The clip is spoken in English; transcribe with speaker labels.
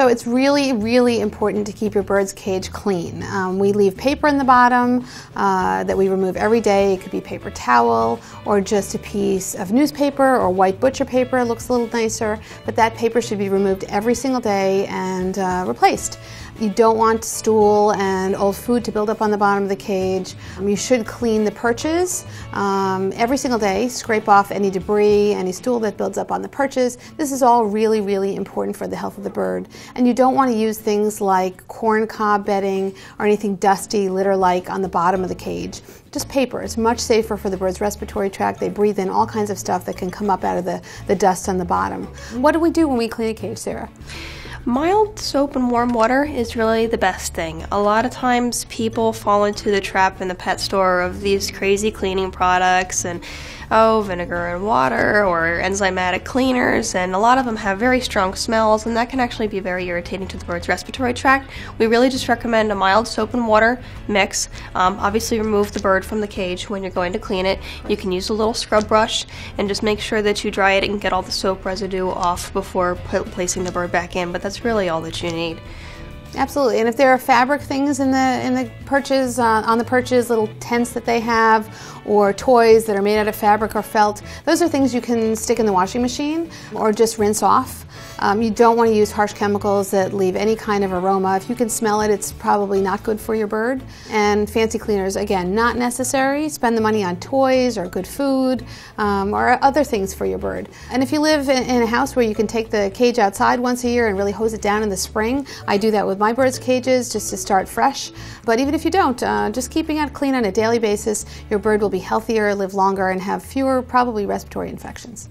Speaker 1: So it's really, really important to keep your bird's cage clean. Um, we leave paper in the bottom uh, that we remove every day. It could be paper towel or just a piece of newspaper or white butcher paper. It looks a little nicer, but that paper should be removed every single day and uh, replaced. You don't want stool and old food to build up on the bottom of the cage. Um, you should clean the perches um, every single day, scrape off any debris, any stool that builds up on the perches. This is all really, really important for the health of the bird. And you don't want to use things like corn cob bedding or anything dusty, litter-like on the bottom of the cage. Just paper. It's much safer for the bird's respiratory tract. They breathe in all kinds of stuff that can come up out of the, the dust on the bottom. What do we do when we clean a cage, Sarah?
Speaker 2: Mild soap and warm water is really the best thing. A lot of times people fall into the trap in the pet store of these crazy cleaning products and oh, vinegar and water or enzymatic cleaners, and a lot of them have very strong smells, and that can actually be very irritating to the bird's respiratory tract. We really just recommend a mild soap and water mix. Um, obviously, remove the bird from the cage when you're going to clean it. You can use a little scrub brush and just make sure that you dry it and get all the soap residue off before placing the bird back in, but that's really all that you need.
Speaker 1: Absolutely, and if there are fabric things in the in the perches uh, on the perches, little tents that they have, or toys that are made out of fabric or felt, those are things you can stick in the washing machine or just rinse off. Um, you don't want to use harsh chemicals that leave any kind of aroma. If you can smell it, it's probably not good for your bird. And fancy cleaners, again, not necessary. Spend the money on toys or good food um, or other things for your bird. And if you live in, a house where you can take the cage outside once a year and really hose it down in the spring, I do that with my birds' cages just to start fresh. But even if you don't, uh, just keeping it clean on a daily basis, your bird will be healthier, live longer, and have fewer probably respiratory infections.